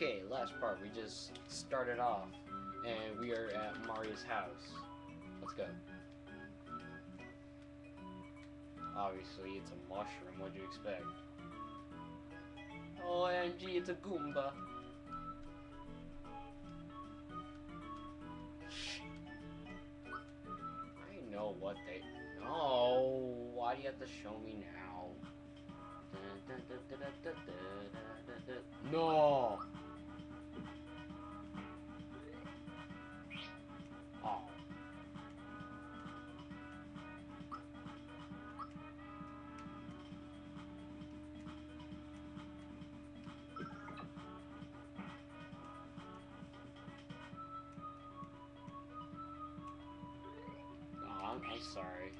Okay, last part. We just started off, and we are at Mario's house. Let's go. Obviously, it's a mushroom. What'd you expect? Oh, OMG, it's a Goomba. I know what they. No, why do you have to show me now? No. Sorry.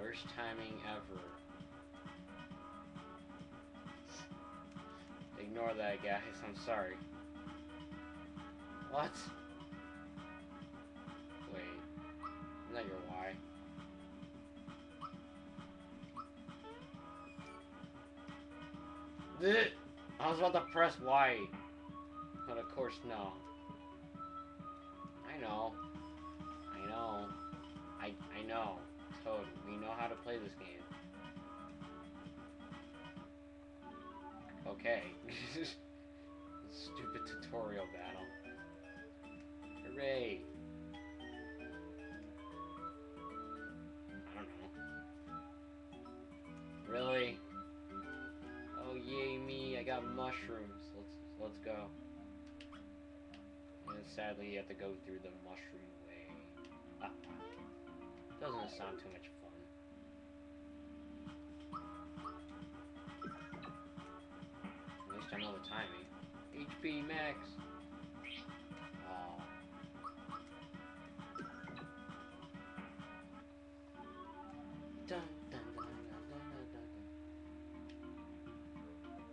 Worst timing ever. Ignore that, guys. I'm sorry. What? Wait. Isn't that your Y? Blech. I was about to press Y. But of course, no. Know. Toad, we know how to play this game. Okay. Stupid tutorial battle. Hooray! I don't know. Really? Oh yay me! I got mushrooms. Let's let's go. And sadly, you have to go through the mushroom way. Ah, doesn't sound too much fun. At least I know the timing. HP max. Aw. Dun, dun, dun, dun, dun, dun, dun.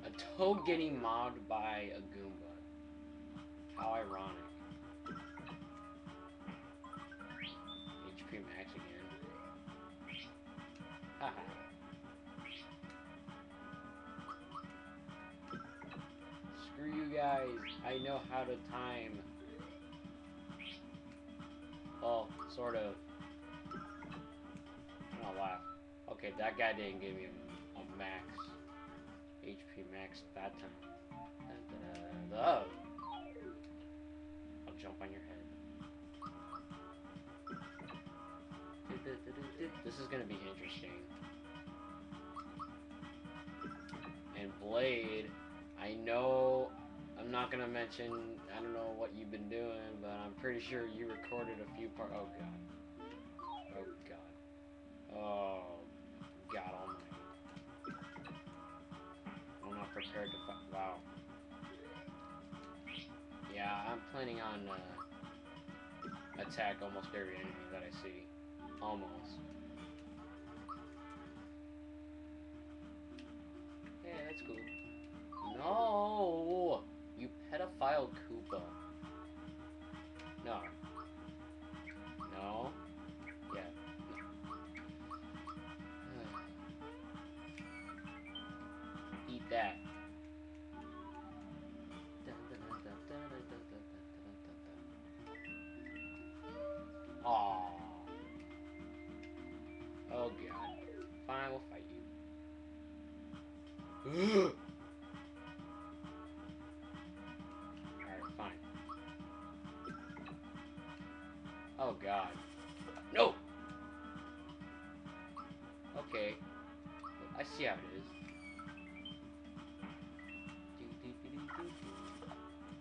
A toad getting mobbed by a Goomba. How ironic. I know how to time. Well, sort of. Oh wow. Okay, that guy didn't give me a, max. HP max that time. Da, da. I'll jump on your head. This is gonna be interesting. And Blade, I know I'm not gonna mention I don't know what you've been doing, but I'm pretty sure you recorded a few part oh god. Oh god. Oh god almighty. I'm not prepared to wow. Yeah, I'm planning on uh, attack almost every enemy that I see. Almost. Alright, fine. Oh god. No! Okay. I see how it is.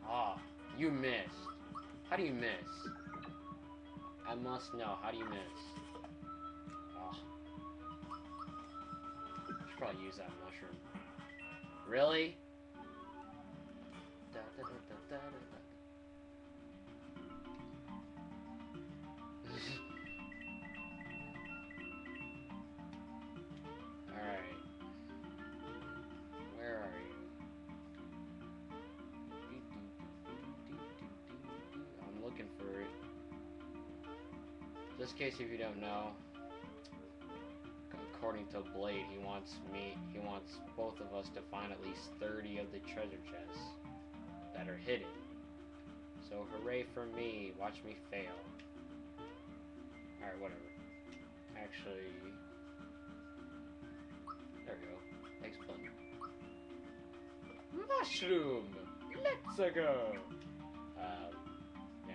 Ah, you missed. How do you miss? I must know. How do you miss? Oh. Should probably use that mushroom. Really? Alright. Where are you? I'm looking for it. Just in case if you don't know, according to Blade, he wants me, wants both of us to find at least 30 of the treasure chests that are hidden. So hooray for me, watch me fail. Alright, whatever. Actually, there we go. Thanks, button. Mushroom! Let's go! Um, yeah.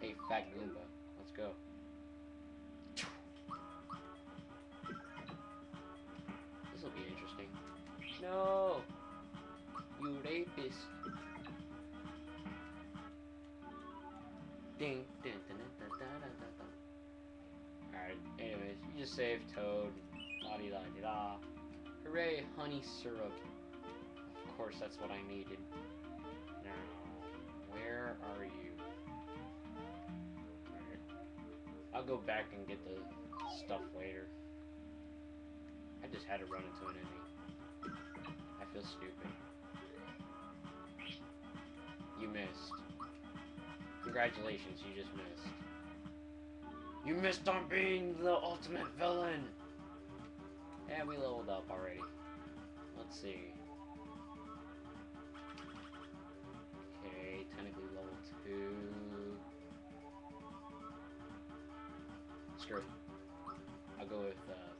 Hey, Fat Goomba, No! You rapist! Ding, ding, ding, ding, ding, ding. Alright, anyways, you just saved Toad. La di da di da. Hooray, honey syrup. Of course, that's what I needed. Now, where are you? Alright. I'll go back and get the stuff later. I just had to run into an enemy. Feel stupid. You missed. Congratulations, you just missed. You missed on being the ultimate villain! Yeah, we leveled up already. Let's see. Okay, technically level 2. Screw it. I'll go with uh,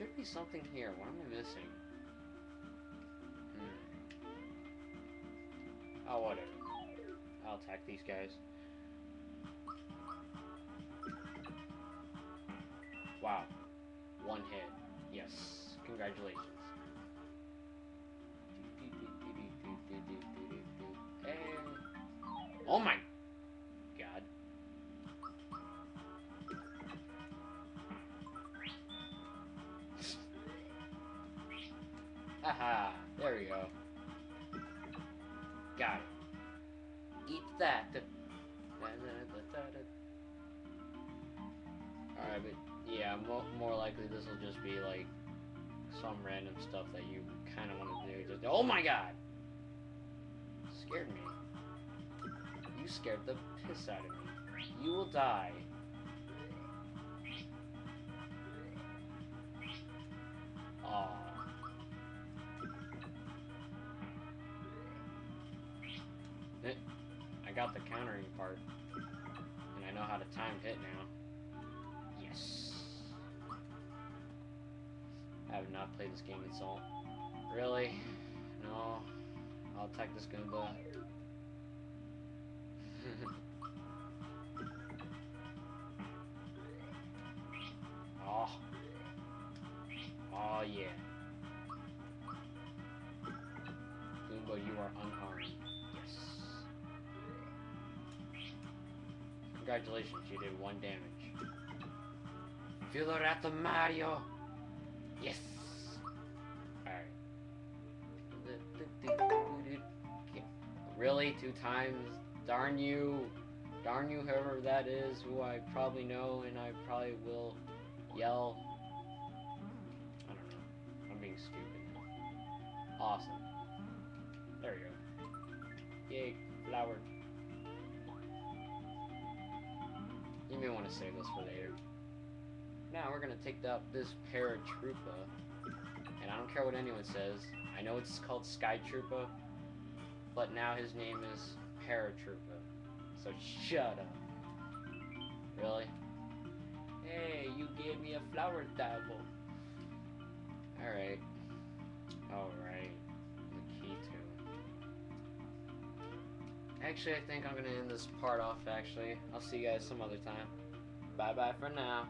should be something here. What am I missing? Hmm. Oh, whatever. I'll attack these guys. Wow. One hit. Yes. Congratulations. And... Oh my Haha, there we go. Got it. Eat that. Alright, but yeah, mo more likely this will just be like some random stuff that you kind of want to do. Just oh my god, scared me. You scared the piss out of me. You will die. I got the countering part, and I know how to time hit now. Yes. I have not played this game in so Really? No. I'll attack this Goomba. oh. Oh yeah. Goomba, you are unharmed. Congratulations, you did one damage. Feel it at the Mario! Yes! Alright. Really? Two times? Darn you! Darn you, whoever that is, who I probably know and I probably will yell. I don't know. I'm being stupid. Awesome. There we go. Yay, flower. May want to save this for later. Now we're gonna take up this Paratroopa, and I don't care what anyone says. I know it's called Sky Troopa, but now his name is Paratroopa. So shut up. Really? Hey, you gave me a flower dabble. Alright. Alright. Actually, I think I'm gonna end this part off, actually. I'll see you guys some other time. Bye bye for now.